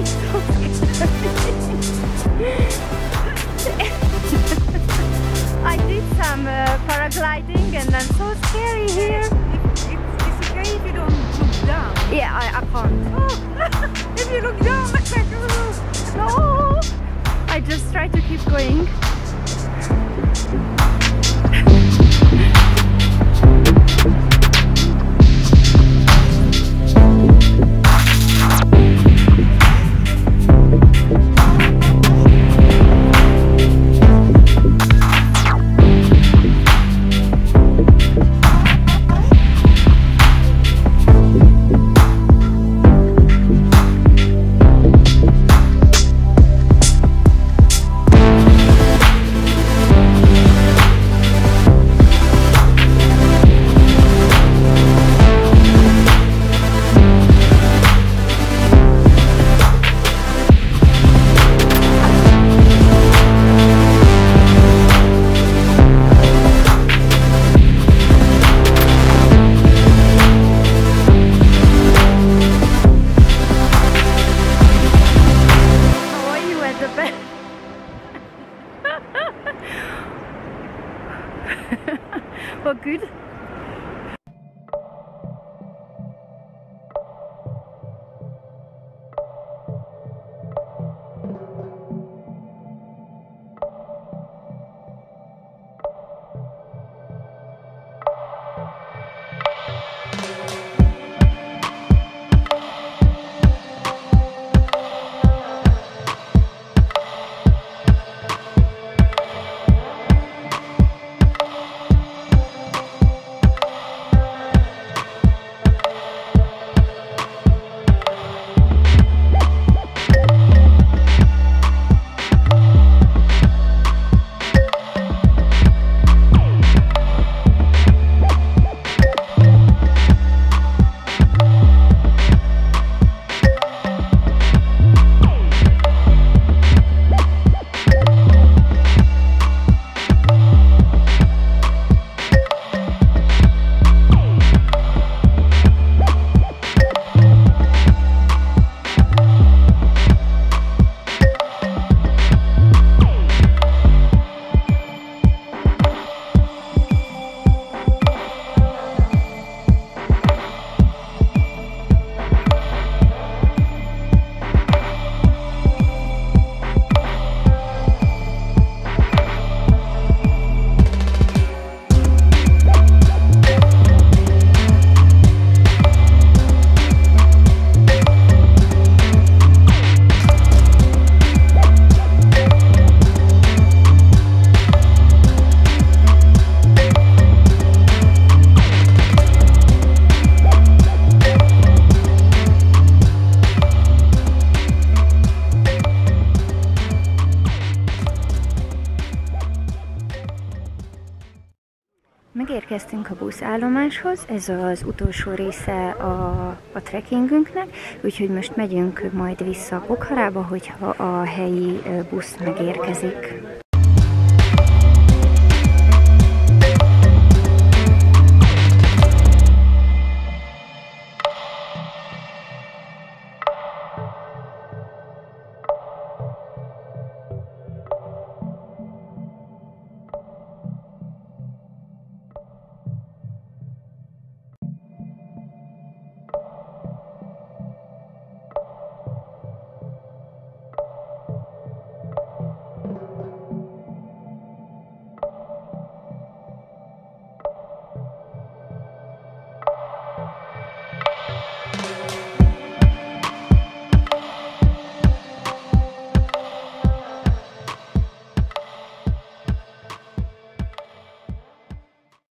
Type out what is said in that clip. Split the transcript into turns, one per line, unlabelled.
Uh, paragliding and then so scary here.
It's, it's okay if you don't look down.
Yeah, I, I can't.
Oh, if you look down like that,
No! I just try to keep going. Megérkeztünk a buszállomáshoz, ez az utolsó része a, a trekkingünknek, úgyhogy most megyünk majd vissza Pokharába, hogyha a helyi busz megérkezik.